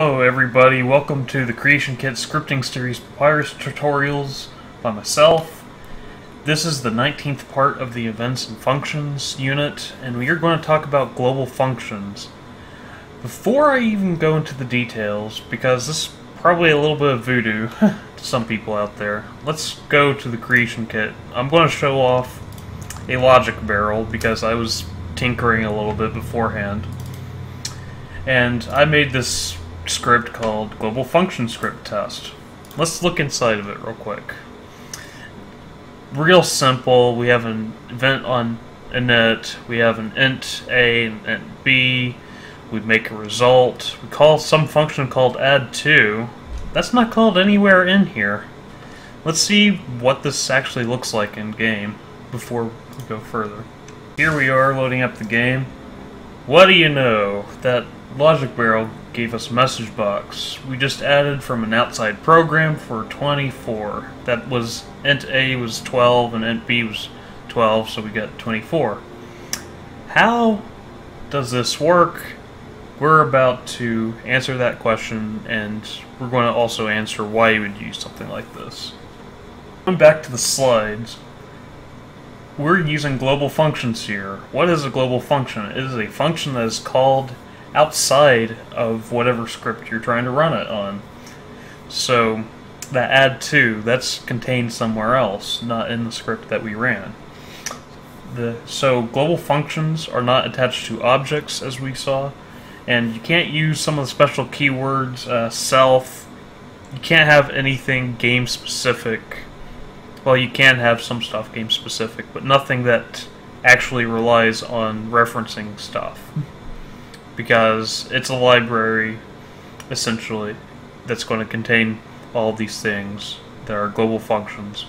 Hello everybody, welcome to the Creation Kit Scripting Series Papyrus Tutorials by myself. This is the 19th part of the Events and Functions unit, and we are going to talk about global functions. Before I even go into the details, because this is probably a little bit of voodoo to some people out there, let's go to the Creation Kit. I'm going to show off a logic barrel because I was tinkering a little bit beforehand. And I made this script called Global Function Script Test. Let's look inside of it real quick. Real simple, we have an event on init, we have an int a and int b, we make a result, we call some function called add2. That's not called anywhere in here. Let's see what this actually looks like in game before we go further. Here we are loading up the game. What do you know? That logic barrel gave us message box. We just added from an outside program for 24. That was int A was 12 and int B was 12, so we got 24. How does this work? We're about to answer that question and we're going to also answer why you would use something like this. Going back to the slides, we're using global functions here. What is a global function? It is a function that is called outside of whatever script you're trying to run it on. So that add2 that's contained somewhere else, not in the script that we ran. The so global functions are not attached to objects as we saw, and you can't use some of the special keywords uh, self. You can't have anything game specific. Well, you can have some stuff game specific, but nothing that actually relies on referencing stuff because it's a library, essentially, that's going to contain all these things that are global functions.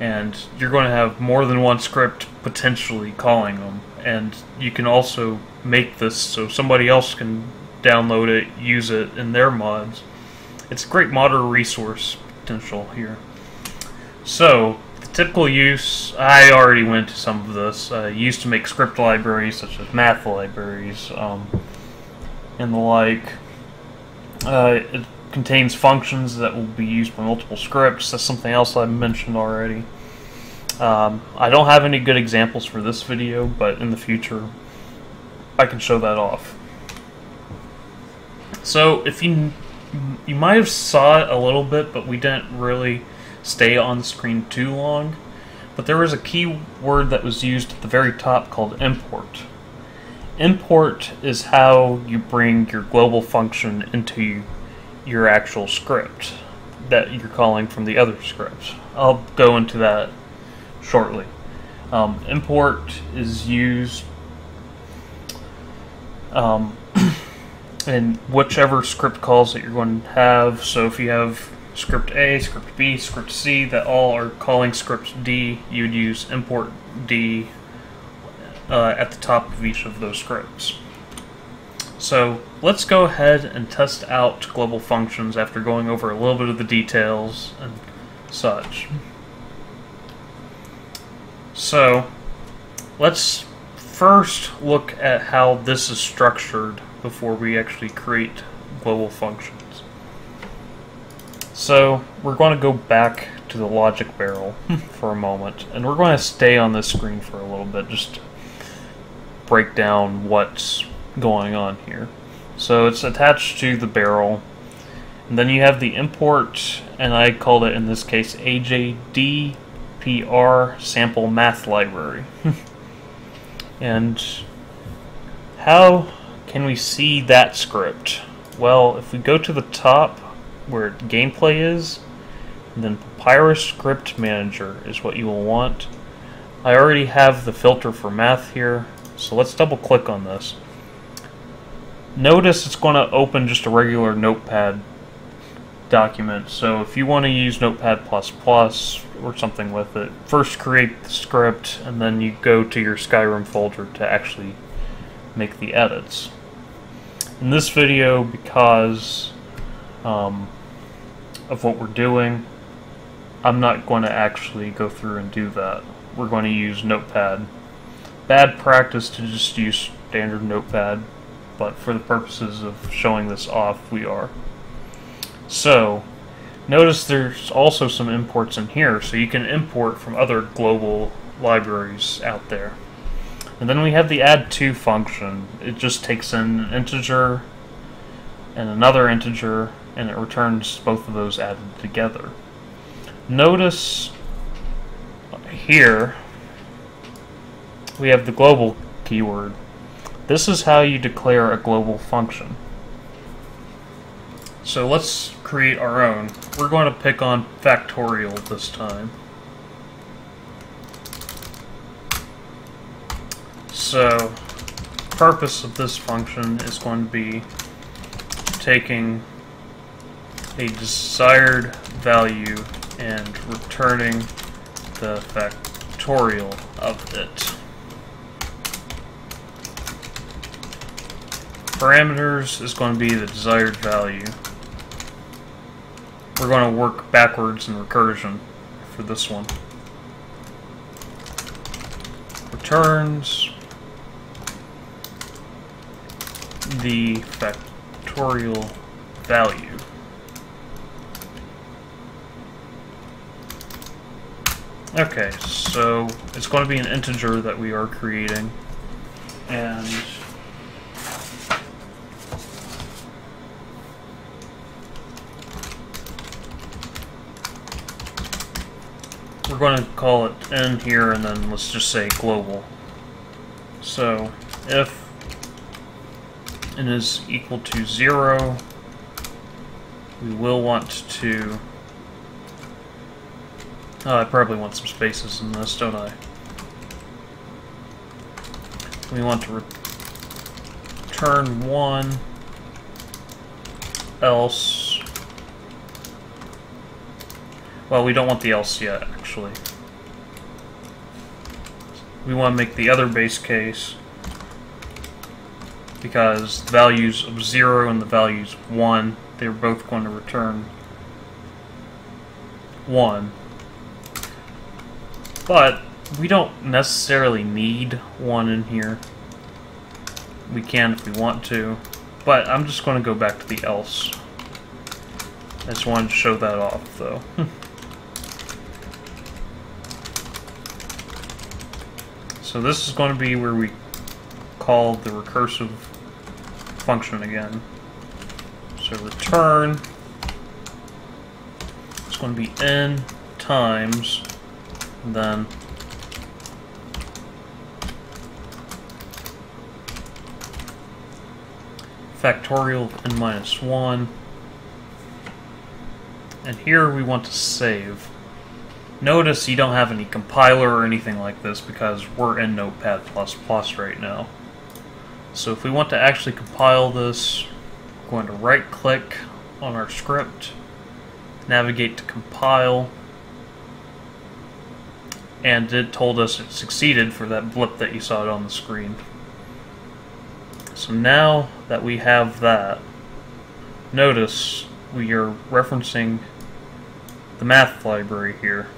And you're going to have more than one script potentially calling them. And you can also make this so somebody else can download it, use it in their mods. It's a great modder resource potential here. So, typical use, I already went to some of this. I used to make script libraries such as math libraries um, and the like. Uh, it contains functions that will be used by multiple scripts. That's something else I mentioned already. Um, I don't have any good examples for this video, but in the future I can show that off. So if you you might have saw it a little bit, but we didn't really stay on screen too long. But there was a key word that was used at the very top called import. Import is how you bring your global function into your actual script that you're calling from the other script. I'll go into that shortly. Um, import is used um, in whichever script calls that you're going to have. So if you have script A, script B, script C that all are calling script D, you'd use import D uh, at the top of each of those scripts. So let's go ahead and test out global functions after going over a little bit of the details and such. So let's first look at how this is structured before we actually create global functions. So we're going to go back to the logic barrel hmm. for a moment, and we're going to stay on this screen for a little bit, just break down what's going on here. So it's attached to the barrel, and then you have the import, and I called it in this case AJDPR sample math library. Hmm. and how can we see that script? Well, if we go to the top where gameplay is, and then Papyrus Script Manager is what you will want. I already have the filter for math here, so let's double click on this. Notice it's going to open just a regular notepad document, so if you want to use Notepad++ or something with it, first create the script and then you go to your Skyrim folder to actually make the edits. In this video, because um, of what we're doing. I'm not going to actually go through and do that. We're going to use Notepad. Bad practice to just use standard Notepad but for the purposes of showing this off, we are. So, notice there's also some imports in here, so you can import from other global libraries out there. And then we have the add2 function. It just takes in an integer and another integer, and it returns both of those added together. Notice here we have the global keyword. This is how you declare a global function. So let's create our own. We're going to pick on factorial this time. So, purpose of this function is going to be taking a desired value and returning the factorial of it. Parameters is going to be the desired value. We're going to work backwards in recursion for this one. Returns the factorial value. Okay, so it's going to be an integer that we are creating, and we're going to call it n here, and then let's just say global. So if n is equal to 0, we will want to Oh, I probably want some spaces in this, don't I? We want to return one, else... Well, we don't want the else yet, actually. We want to make the other base case because the values of 0 and the values of 1, they're both going to return 1. But we don't necessarily need one in here. We can if we want to. But I'm just going to go back to the else. I just wanted to show that off, though. so this is going to be where we call the recursive function again. So return, it's going to be n times then factorial n minus 1 and here we want to save. Notice you don't have any compiler or anything like this because we're in notepad++ right now. So if we want to actually compile this we're going to right click on our script navigate to compile and it told us it succeeded for that blip that you saw it on the screen. So now that we have that, notice we are referencing the math library here.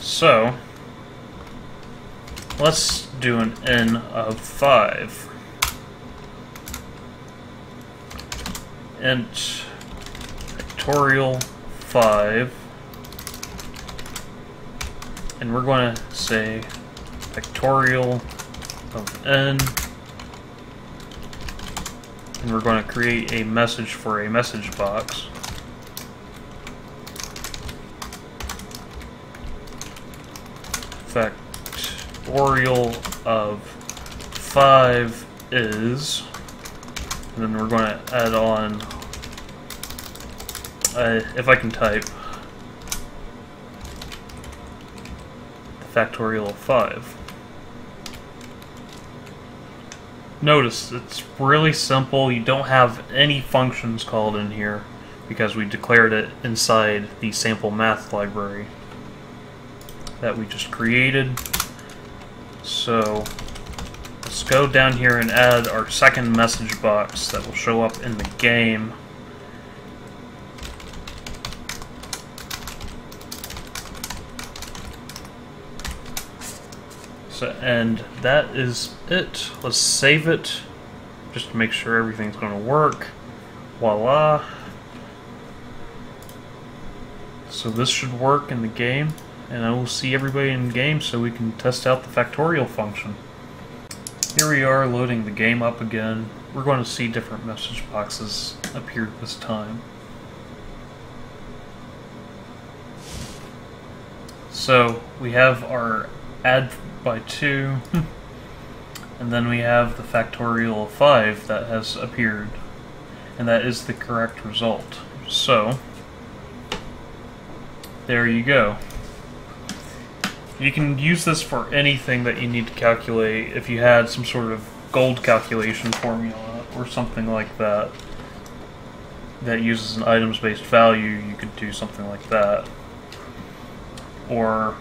So, let's do an n of 5. int factorial 5 and we're going to say factorial of n. And we're going to create a message for a message box. Factorial of 5 is. And then we're going to add on uh, if I can type factorial of 5. Notice, it's really simple. You don't have any functions called in here because we declared it inside the sample math library that we just created. So let's go down here and add our second message box that will show up in the game. So, and that is it. Let's save it just to make sure everything's going to work. Voila. So this should work in the game, and I will see everybody in the game so we can test out the factorial function. Here we are loading the game up again. We're going to see different message boxes appear this time. So we have our add by 2, and then we have the factorial of 5 that has appeared, and that is the correct result. So, there you go. You can use this for anything that you need to calculate if you had some sort of gold calculation formula or something like that that uses an items-based value, you could do something like that. Or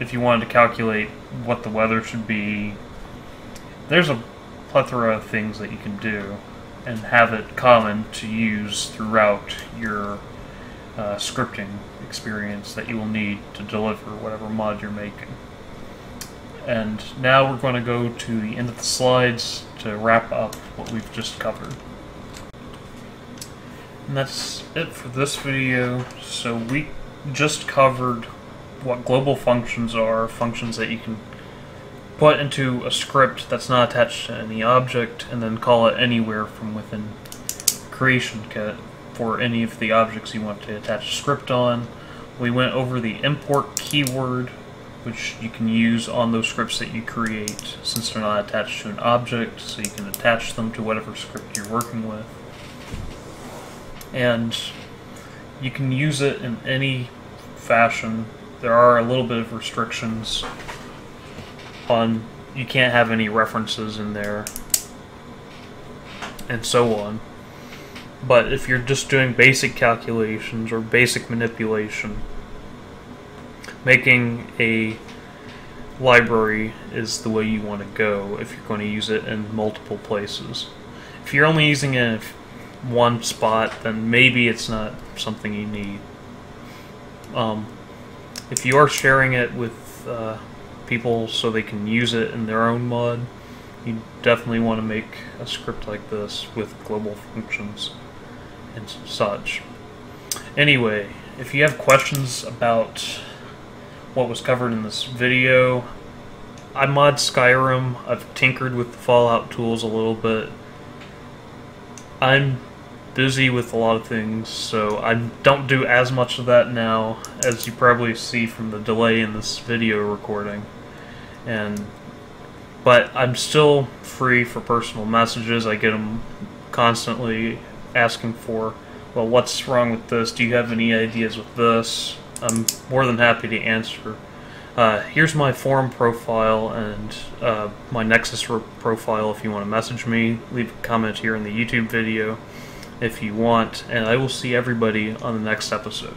if you wanted to calculate what the weather should be, there's a plethora of things that you can do and have it common to use throughout your uh, scripting experience that you will need to deliver whatever mod you're making. And now we're going to go to the end of the slides to wrap up what we've just covered. And that's it for this video. So we just covered what global functions are, functions that you can put into a script that's not attached to any object, and then call it anywhere from within Creation Kit for any of the objects you want to attach a script on. We went over the import keyword, which you can use on those scripts that you create since they're not attached to an object, so you can attach them to whatever script you're working with. And you can use it in any fashion. There are a little bit of restrictions on you can't have any references in there and so on. But if you're just doing basic calculations or basic manipulation, making a library is the way you want to go if you're going to use it in multiple places. If you're only using it in one spot, then maybe it's not something you need. Um, if you are sharing it with uh, people so they can use it in their own mod, you definitely want to make a script like this with global functions and such. Anyway, if you have questions about what was covered in this video, I mod Skyrim. I've tinkered with the Fallout tools a little bit. I'm busy with a lot of things, so I don't do as much of that now, as you probably see from the delay in this video recording. And but I'm still free for personal messages. I get them constantly asking for, well, what's wrong with this? Do you have any ideas with this? I'm more than happy to answer. Uh, here's my forum profile and uh, my Nexus profile if you want to message me. Leave a comment here in the YouTube video if you want, and I will see everybody on the next episode.